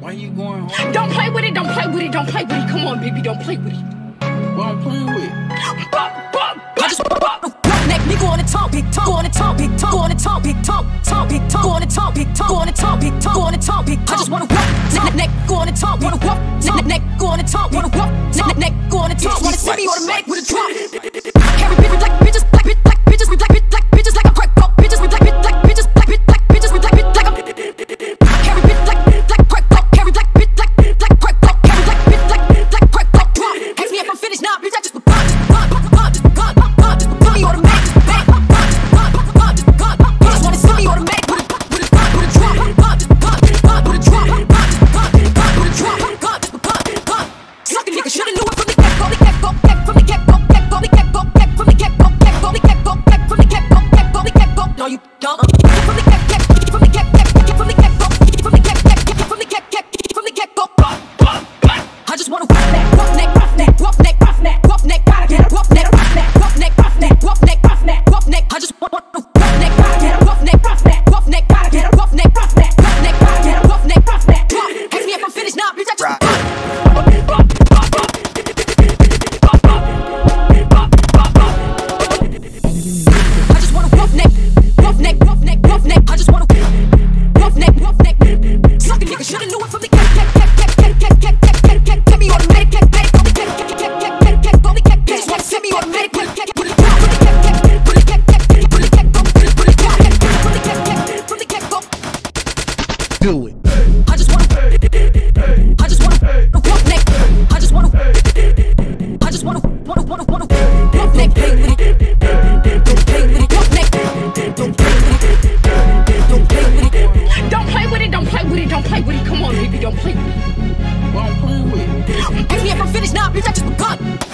Why you going home? Don't play with it, don't play with it, don't play with it. Come on, baby, don't play with it. What I'm playing with? Bop, bop, I just want to neck, me go on the talk, big talk, go on the talk, big talk, go on the talk, big talk, talk, big talk, go on the talk, big talk, go on the talk, big talk, go on the talk, big talk. I just wanna walk, neck, neck, go on the talk, wanna walk, neck, neck, go on the talk, wanna walk, neck, neck, go on the talk, wanna see me on the with a drop. finish now. Please, I Do it. I just wanna, I just wanna. I just wanna, I just wanna, wanna, wanna, wanna, neck. Play with it, don't play with it. Don't play with it, don't play with it. Don't play with it, don't play with it, don't play with it. Come on, baby, don't play with it. I'm playing with? Ask me if I'm finished, nah, bitch, I just begun.